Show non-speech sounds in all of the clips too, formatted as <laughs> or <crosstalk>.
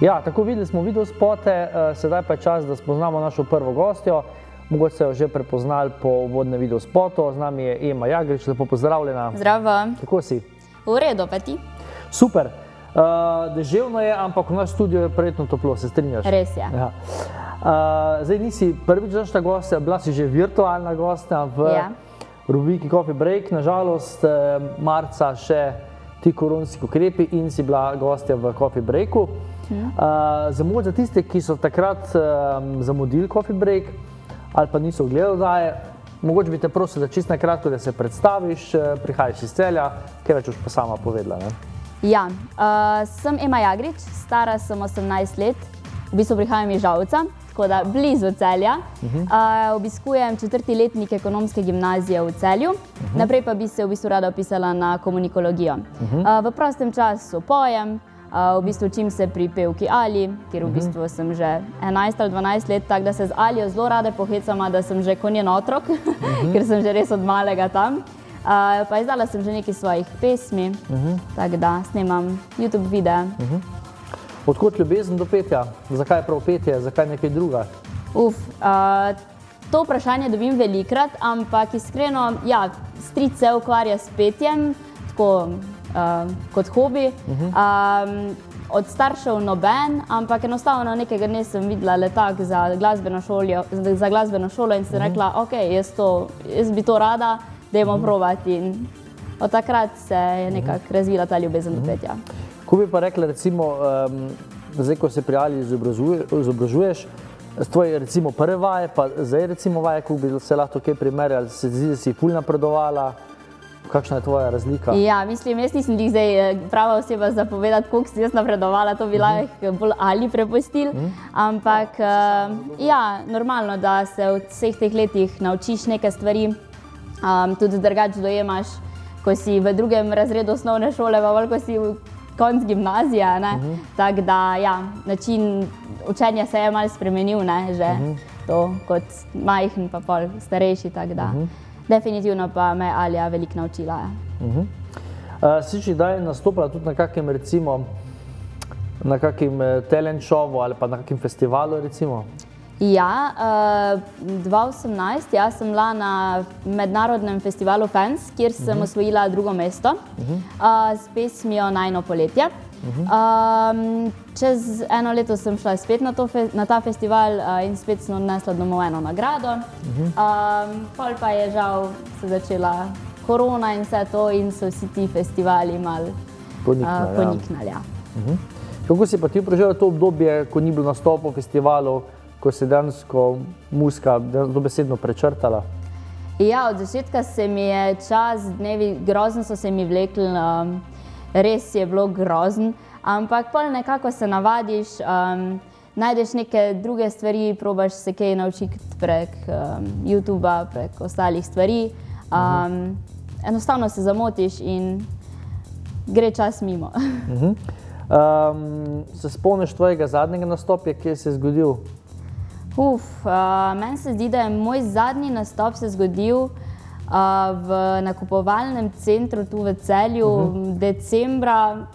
Ja, tako videli smo video spote, eh, sedaj pa je čas, da spoznamo našo prvo gostjo. Mogoče ste jo že prepoznali po uvodnem video spotu. Z nami je Ema Jagrič, lepo pozdravljena. Zdravo, Kako si? v redu pa ti? Super. Uh, deževno je, ampak v naš studio je prijetno toplo, se strinjaš? Res je. Ja. Uh, zdaj nisi prvič naša gostja, bila si že virtualna gostja v Ja. rubriki Coffee Break. Nažalost, marca še ti koronski ukrepi in si bila gostja v Coffee Breaku. Mhm. Uh, za, za tiste, ki so takrat um, zamudili Coffee Break ali pa niso gledali daje, mogoče bi te prosil, da čist na kratko, da se predstaviš, eh, prihajaš iz celja, kaj več boš pa sama povedala. Ne? Ja, uh, sem Ema Jagrič, stara sem 18 let, v bistvu prihajam iz Žavca, tako da blizu celja. Uh -huh. uh, obiskujem četrti letnik ekonomske gimnazije v celju, uh -huh. naprej pa bi se v bistvu rada opisala na komunikologijo. Uh -huh. uh, v prostem času pojem. Uh, v bistvu učim se pri pevki Ali, kjer v bistvu sem že 11 ali 12 let, tako da se z Alijo zelo rade pohecam, da sem že konjen otrok, <laughs> ker sem že res od malega tam. Uh, pa izdala sem že nekaj svojih pesmi, tako da snemam YouTube videe. Odkot ljubezen do petja? Zakaj prav petje, zakaj nekaj druga? Uf, uh, to vprašanje dobim velikrat, ampak iskreno, ja, stric se ukvarja s petjem, tako uh, kot hobi. Um, od staršev noben, ampak enostavno nekega dne sem videla letak za glasbeno, šoljo, za glasbeno šolo in sem rekla, ok, jaz, to, jaz bi to rada, da jemo provati. In od takrat se je nekako razvila ta ljubezen do petja. Ko bi pa rekla, recimo, um, zdaj, ko se izobrazuje, izobražuješ, tvoje recimo prve vaje, pa zdaj recimo vaje, ko bi se lahko kaj primerjali, se zdi, da si ful napredovala, kakšna je tvoja razlika? Ja, mislim, jaz nisem glih zdaj eh, prava oseba za povedati, koliko sem jaz napredovala, to bi lahko bolj ali prepustil. Ampak uh, ja, normalno, da se v vseh teh letih naučiš nekaj stvari, um, tudi drugače dojemaš, ko si v drugem razredu osnovne šole, pa bolj, ko si v konc gimnazije. Uh -huh. Tako da ja, način učenja se je malo spremenil, ne, že uh -huh. to kot majhen, pa pol starejši. tako Da, uh -huh. Definitivno pa me Alija veliko naučila. Ja. Uh, si že kdaj nastopila tudi na kakem recimo, na kakem eh, talent showu ali pa na kakem festivalu recimo? Ja, uh, 2018 ja, sem bila na mednarodnem festivalu Fans, kjer sem uh -huh. osvojila drugo mesto uh -huh. uh, s pesmijo Najno poletje. Uh -huh. um, čez eno leto sem šla spet na, to, fe, na ta festival uh, in spet sem odnesla domov eno nagrado. Uh -huh. um, pol pa je žal se začela korona in vse to, in so vsi ti festivali malo Poniknali, uh, ja. poniknali. Ja. Kako si pa ti preživel to obdobje, ko ni bilo nastopov festivalov, ko se je dejansko muska dobesedno prečrtala? Ja, od začetka se mi je čas, dnevi, grozno so se mi vlekli, um, res je bilo grozno, ampak pol nekako se navadiš, um, najdeš neke druge stvari, probaš se kaj naučiti prek um, YouTuba, prek ostalih stvari. Um, enostavno se zamotiš in gre čas mimo. <laughs> Um, se spomniš tvojega zadnjega nastopa, ki se je zgodil? Uf, uh, meni se zdi, da je moj zadnji nastop se zgodil uh, v nakupovalnem centru tu v celju uh -huh. decembra,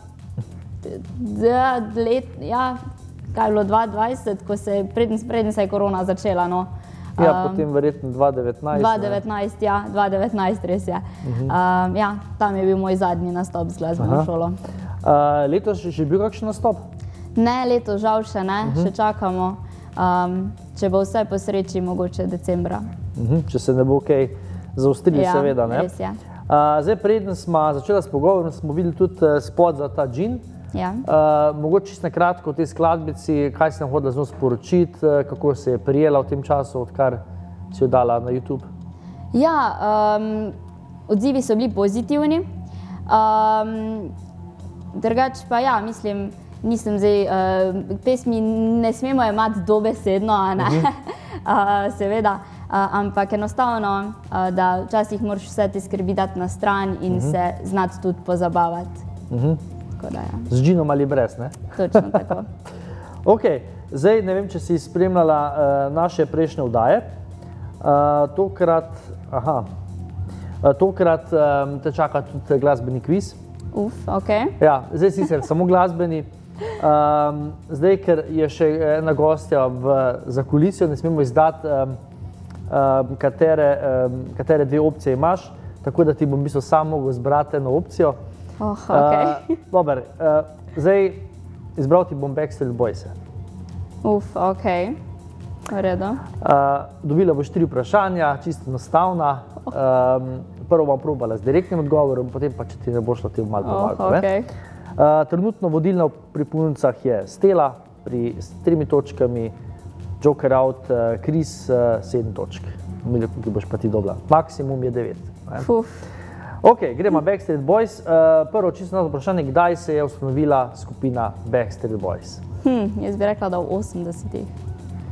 d- let, ja, kaj je bilo 2020, ko se je preden, preden se je korona začela. No. Ja, Um, potem verjetno 2019. ne? 2019, ja, 2019 res je. Uh -huh. um, ja, tam je bil moj zadnji nastop z glasbeno Aha. šolo. Uh, letos je že bil kakšen nastop? Ne, leto žal še ne, uh -huh. še čakamo. Um, če bo vse po sreči, mogoče decembra. Uh -huh. Če se ne bo kaj zaustrili, Ja, seveda. Ne? res je. Uh, zdaj, preden smo začeli s pogovorom, smo videli tudi uh, spot za ta džin. Ja. Uh, mogoče na kratko o tej skladbici, kaj si nam hodila z njo sporočiti, uh, kako se je prijela v tem času, odkar si jo dala na YouTube. Ja, um, odzivi so bili pozitivni. Um, drugač pa ja, mislim, nisem zdaj, uh, pesmi ne smemo imati dobesedno, ne, <laughs> uh, seveda. Uh, ampak enostavno, uh, da včasih moraš vse te skrbi dati na stran in uh -huh. se znati tudi pozabavati. Uh -huh. Tako da, ja, Z džinom ali brez. Ne? točno tako. <laughs> Okay. Zdaj, ne vem, če si spremljala uh, naše prejšnje vdaje. Uh, tokrat, aha, uh, tokrat um, te čaka tudi glasbeni kviz. Uf, ok. Ja, zdaj sicer samo glasbeni. Um, zdaj, ker je še ena gostja v zakulisijo, ne smemo izdati, um, um, katere, um, katere dve opcije imaš, tako da ti bom mislil sam mogel izbrati eno opcijo. Oh, okay. uh, dober, uh, zdaj, izbral ti bom Backstreet Boys. Uf, ok. V redu. Uh, dobila boš tri vprašanja, čisto enostavna. Um, prvo bom probala z direktnim odgovorom, potem pa, če ti ne bo šlo, ti bom malo Oh, pomagal. ne? okay. Uh, trenutno vodilna pri ponudnicah je Stela pri s tremi točkami, Joker out, uh, Kris uh, sedem točk. Miljo, ki boš pa ti dobila. Maksimum je devet. ne. Fuf. Ok, gremo Backstreet Boys. Uh, prvo čisto na vprašanje, kdaj se je ustanovila skupina Backstreet Boys? Hm, jaz bi rekla, da v 80-ih.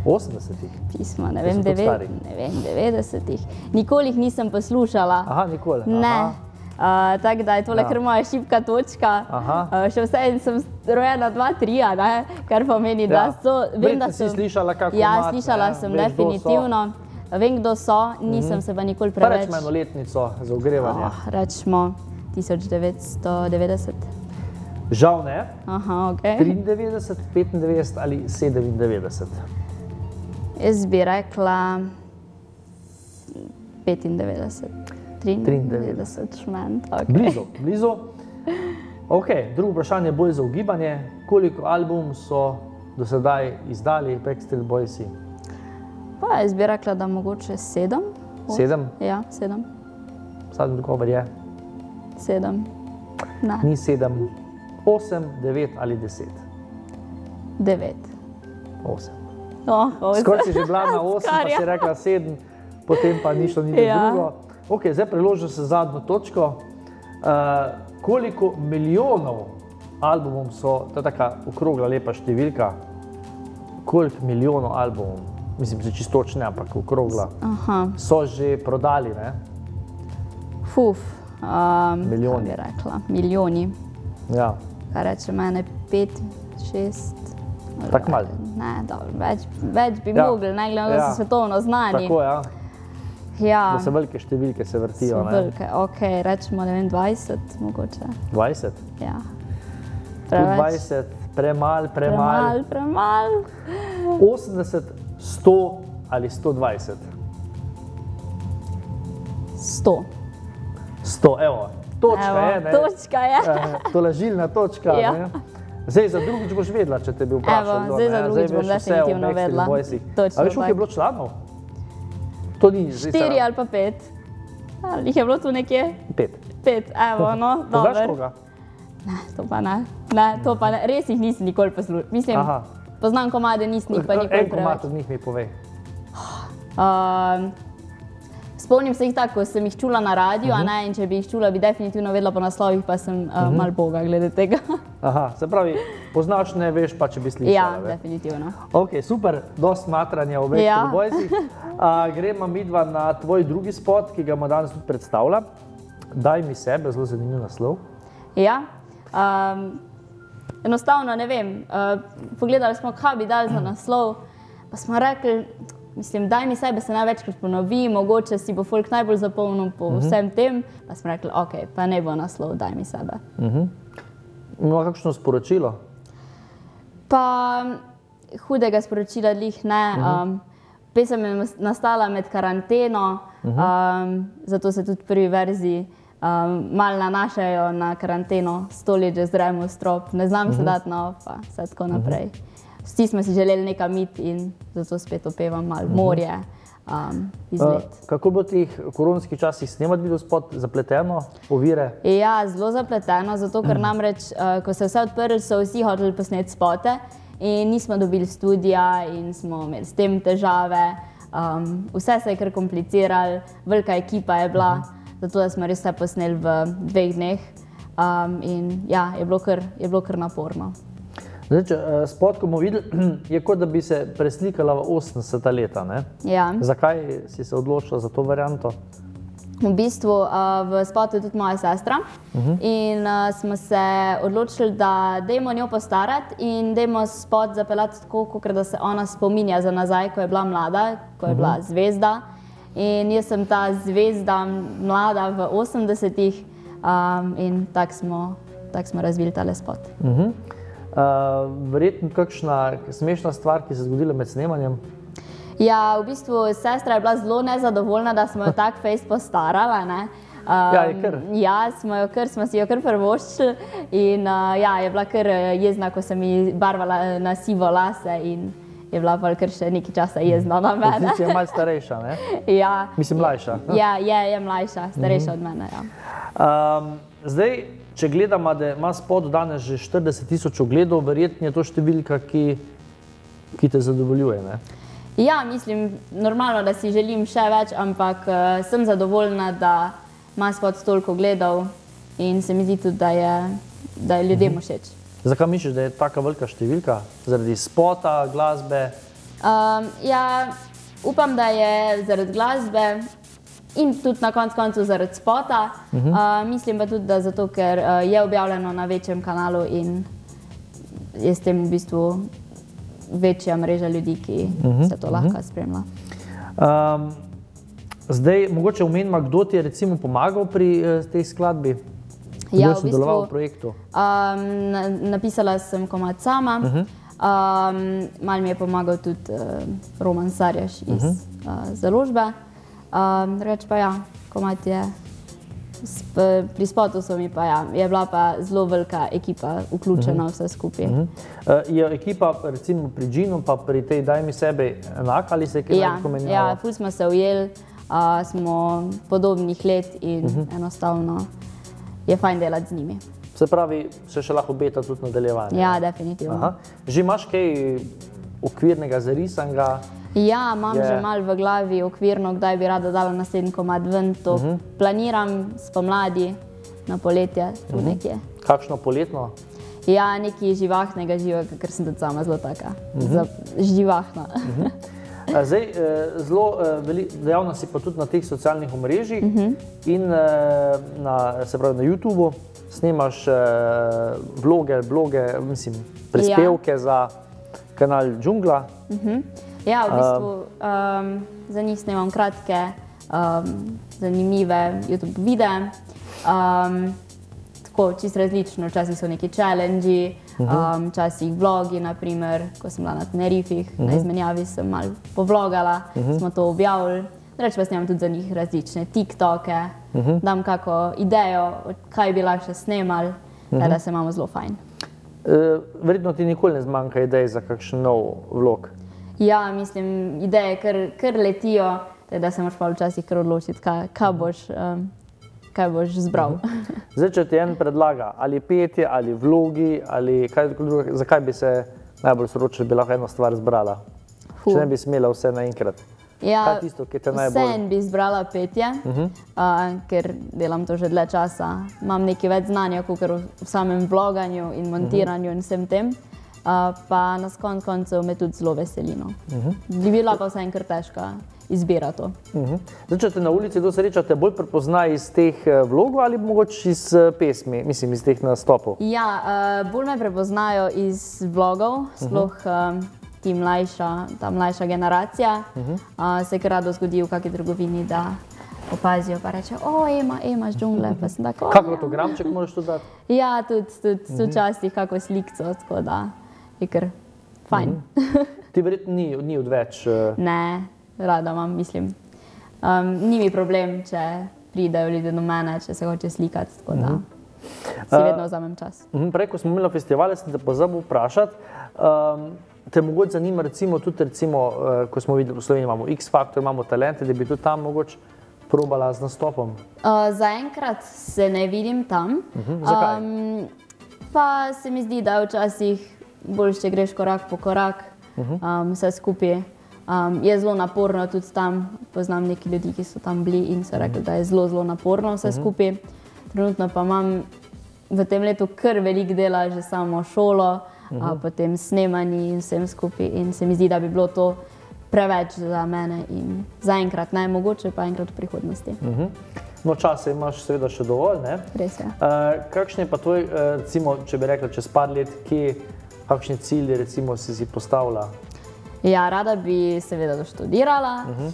80-ih. Pisma, ne To vem, so tako stari. devet, ne vem 90-ih. Nikoli jih nisem poslušala. Aha, nikoli. Ne. Aha. Uh, Tako da je tole Ja. kar moja šipka točka. Aha. Uh, še vseeno sem rojena 2-3, kar pomeni, da Ja. so. Vem, da Verjetno si so slišala kak Ja, komad, slišala ne, sem veš, definitivno. Vem, kdo so, nisem se pa nikoli preveč. rečemo eno letnico za ogrevanje. Oh, rečemo 1990. Žal ne. Aha, ok. 93, 95 ali 97. Jaz bi rekla 95. 93, šment. Okay. Blizu, blizu. Ok, drugo vprašanje bolj za ugibanje. Koliko albumov so do sedaj izdali Backstreet Boysi? Pa jaz bi rekla, da mogoče sedem. Sedem? Ja, sedem. Zadnji odgovor je, sedem. Ne, ni sedem, osem, devet ali deset. devet. Osem. Oh, osem. Skoraj si že bila na <laughs> osem, pa si rekla sedem, potem pa ni šlo nič Ja. drugo. Ok, zdaj preložim se zadnjo točko. Uh, koliko milijonov albumov so, to je taka okrogla, lepa številka, koliko milijonov albumov, mislim, da čisto točne, ampak okrogla, Aha, so že prodali, ne? fuf. Um, Milijoni. rekla, milijoni. Ja, Kaj reče mene, pet, šest. Tako malo. Ne, dobro, več, več bi ja. mogli, ne glede na to, da Ja. so svetovno znani. tako ja, ja, da se velike številke se vrtijo, so velike. Ok, rečemo, ne vem, 20 mogoče. 20, Ja. Preveč. 20, premal, premal, Premal, premal. 80, 100 ali 120. 100. 100, evo, točka Evo, je, ne? Točka je. Eh, tolažilna točka. Ja. ne. Zdaj za drugič boš vedela, če te bi vprašal. Evo, zdaj za drugič bom definitivno vedela. Točno A veš, koliko je tako. bilo članov? To ni zdaj Štiri ali pa pet. Ali jih je bilo tu nekje? Pet. Pet, evo, <laughs> no, Poznaš dobro. koga? Ne, to pa ne. ne, to pa ne. Res jih nisem nikoli poslušal. Mislim, Aha. poznam komade, nisem jih pa nikoli En preveč. od njih mi povej. Um, spomnim se jih tako, ko sem jih čula na radiju, Mhm. uh -huh. ne, in če bi jih čula, bi definitivno vedela po naslovih, pa sem uh, uh Mhm. -huh. mal boga glede tega. <laughs> Aha, se pravi, poznaš, ne veš pa, če bi slišala. ja, ne. definitivno. Ok, super, dosti matranja v Backstreet Ja. Boysih. Uh, <laughs> gremo midva na tvoj drugi spot, ki ga bomo danes tudi predstavila. Daj mi sebe, zelo zanimiv naslov. Ja. Um, enostavno ne vem. Uh, pogledali smo, kaj bi dali za naslov, pa smo rekli, mislim, daj mi sebe se največkrat ponovi, mogoče si bo folk najbolj zapomnil po uh -huh. vsem tem. Pa smo rekli, ok, pa ne bo naslov, daj mi sebe. Ima kakšno sporočilo? Pa hudega sporočila dlih ne. Um, pesem je nas- nastala med karanteno, um, zato se tudi prvi verziji um, malo nanašajo na karanteno, sto let že zremo strop, ne znam se dati na off, pa vse tako naprej. Vsi smo si želeli nekam iti in zato spet opevam malo morje, um, izlet. Uh, kako v teh koronskih časih snemati video spot, zapleteno, ovire? Ja, zelo zapleteno, zato ker namreč, uh, ko se je vse odprlo, so vsi hoteli posneti spote in nismo dobili studia in smo imeli s tem težave. Um, vse se je kar kompliciralo, velika ekipa je bila, zato da smo res vse posneli v dveh dneh. Um, in ja, je bilo kar, je bilo kar naporno. Zdaj, če, uh, spot, ko bomo videli, <clears throat> je kot da bi se preslikala v 80 leta. Ne? Ja. Zakaj si se odločila za to varianto? V bistvu uh, v spotu je tudi moja sestra uh -huh. in uh, smo se odločili, da dajmo njo postarati in dajmo spot zapeljati tako, kot da se ona spominja za nazaj, ko je bila mlada, ko je uh -huh. bila zvezda. In jaz sem ta zvezda mlada v 80-ih um, in tako smo, tak smo razvili tale spot. Uh -huh. Uh, verjetno kakšna smešna stvar, ki se je zgodila med snemanjem. Ja, v bistvu sestra je bila zelo nezadovoljna, da smo jo tako <laughs> fejs postarala. Ne? Um, Ja, ja, smo, jo kar, smo si jo kar prvoščili in uh, ja, je bila kar eh, jezna, ko sem ji barvala na sivo lase in je bila pa kar še nekaj časa jezna na mene. Pozicija je malce <laughs> starejša, ne? ja, mislim mlajša. ja, je, je mlajša, starejša od mene. Ja. Um, zdaj, če gledamo, da ima spod danes že 40 tisoč ogledov, verjetno je to številka, ki, ki te zadovoljuje. Ne? Ja, mislim, normalno, da si želim še več, ampak uh, sem zadovoljna, da ima spod toliko gledov in se mi zdi tudi, da je, da je ljudem všeč. Zakaj misliš, da je tako velika številka? Zaradi spota, glasbe? Um, ja, upam, da je zaradi glasbe in tudi na koncu koncev zaradi spota. Uh -huh. uh, mislim pa tudi, da zato, ker uh, je objavljeno na večjem kanalu in je s tem v bistvu večja mreža ljudi, ki uh -huh. se to lahko spremlja. Um, zdaj, mogoče omenimo, kdo ti je recimo pomagal pri uh, tej skladbi? Kdo Ja, v sodeloval bistvu- v projektu? Um, na, napisala sem komad sama, uh -huh. um, malo mi je pomagal tudi uh, Roman Sarjaš iz uh -huh. uh, založbe. Um, reč pa ja, komad je. Sp, pri spotu so mi pa ja, je bila pa zelo velika ekipa vključena uh -huh. vse skupaj. Uh -huh. Uh, je ekipa recimo pri Džinu, pa pri tej Daj mi sebe enaka ali se kaj Ja, veliko menjalo? ja, ful smo se ujeli, uh, smo podobnih let in uh -huh. enostavno je fajn delati z njimi. Se pravi, se še lahko obeta tudi nadaljevanje. Ja, definitivno. Aha. Že imaš kaj okvirnega zarisanega? Ja, imam Je. že malo v glavi okvirno, kdaj bi rada dala naslednji komad ven. To uh -huh. planiram spomladi, na poletje, tu uh -huh. nekje. Kakšno poletno? Ja, nekaj živahnega živega, ker sem tudi sama zelo taka. Uh -huh. Živahna. Uh -huh. Zdaj, eh, zelo eh, dejavna si pa tudi na teh socialnih omrežjih uh -huh. in eh, na, se pravi, na YouTubu snemaš vloge, bloge, mislim, prispevke ja. za kanal Džungla. Ja, v bistvu um, za njih snemam kratke, um, zanimive YouTube videe. Um, tako čisto različno, včasih so neki challenge, um, včasih vlogi, naprimer, ko sem bila na Tenerifih, uh -huh. na izmenjavi sem malo povlogala, uh -huh. smo to objavili. Reč pa snemam tudi za njih različne TikToke, uh -huh. dam kako idejo, kaj bi lahko še snemali, uh -huh. da se imamo zelo fajn. Eh, Verjetno ti nikoli ne zmanjka idej za kakšen nov vlog. Ja, mislim, ideje kar, kar letijo, da se moraš pa včasih kar odločiti, kaj, kaj, boš, um, kaj boš zbral. Zdaj, če ti en predlaga ali petje, ali vlogi, ali kaj drugega, zakaj bi se najbolj soročil, da bi lahko eno stvar zbrala? Fu. Če ne bi smela vse naenkrat. Ja, tisto, ki te najbolj- Vseeno bi izbrala petje, uh -huh. uh, ker delam to že dlje časa. Imam nekaj več znanja, kot v samem vloganju in montiranju uh -huh. in vsem tem. Uh, pa na koncu koncev me tudi zelo veselino. Uh -huh. Bi bila pa vseeno kar težka izbira to. Mhm. Zdaj, če te na ulici kdo sreča, te bolj prepozna iz teh eh, vlogov ali mogoče iz eh, pesmi, mislim iz teh nastopov. Ja, uh, bolj me prepoznajo iz vlogov, sploh uh, ti mlajša, ta mlajša generacija. Uh -huh. uh, se kar rado zgodi v kakšni trgovini, da opazijo in rečejo, o, ima, imaš džungle. Pa sem tako, "O, Kak ja." fotogramček moraš tudi dati? Ja, tudi, tudi uh -huh. včasih kako slikco, tako da je kar fajn. Uh -huh. Ti verjetno ni, ni odveč. eh, <laughs> ne, rada imam, mislim. Um, ni mi problem, če pridejo ljudje do mene, če se hoče slikati, tako da uh -huh. si vedno vzamem čas. Mhm, Prej, ko smo imeli festivale, sem te pozabil vprašati. Um, te mogoče zanima, recimo, tudi, recimo, uh, ko smo videli v Sloveniji, imamo X Factor, imamo talente, da bi tudi tam mogoče probala z nastopom. Uh, Zaenkrat se ne vidim tam. Uh Mhm, zakaj? Um, pa se mi zdi, da je včasih bolj, če greš korak po korak, uh Mhm. -huh. um, vse skupaj. Um, je zelo naporno tudi tam. Poznam nekaj ljudi, ki so tam bili in so rekli, da je zelo, zelo naporno vse skupaj. Trenutno pa imam v tem letu kar veliko dela, že samo šolo, uh -huh. a, potem snemanje in vsem skupaj. In se mi zdi, da bi bilo to preveč za mene in zaenkrat ne, mogoče pa enkrat v prihodnosti. Mhm. No, časa imaš seveda še dovolj. Ne? Res je. Uh, kakšen je pa tvoj, uh, recimo, če bi rekla, čez par let, kje, kakšni cilji recimo, si si postavila? Ja, rada bi seveda doštudirala. Uh -huh.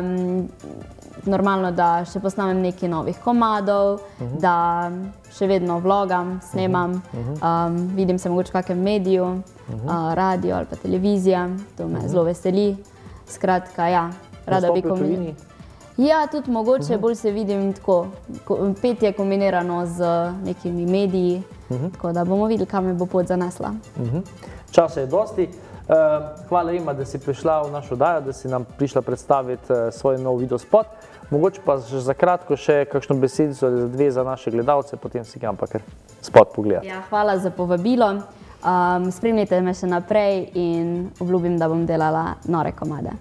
um, normalno, da še posnamem nekaj novih komadov, uh -huh. da še vedno vlogam, snemam, uh -huh. um, vidim se mogoče v kakšnem mediju, uh -huh. uh, radio ali pa televizija, to me uh -huh. zelo veseli. Skratka, ja, rada bi kombinirala. Ja, tudi mogoče uh -huh. bolj se vidim tako, ko, petje kombinirano z nekimi mediji, uh -huh. tako da bomo videli, kam me bo pot zanesla. Uh -huh. Časa je dosti. Uh, hvala ima, da si prišla v našo dajo, da si nam prišla predstaviti uh, svoj nov video spot. Mogoče pa za kratko še kakšno besedico ali dve za naše gledalce, potem si ga pa kar spot pogledati. Ja, hvala za povabilo. Um, spremljajte me še naprej in obljubim, da bom delala nore komade.